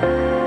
Bye.